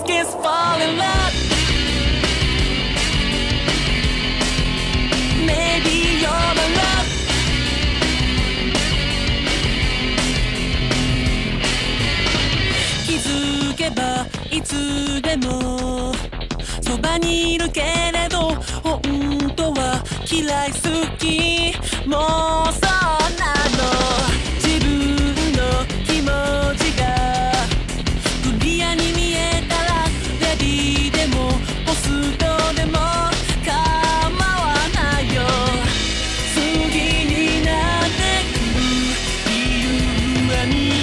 skins fall in love Maybe you're my love「気づけばいつでもそばにいるけれど本当は嫌い好き」に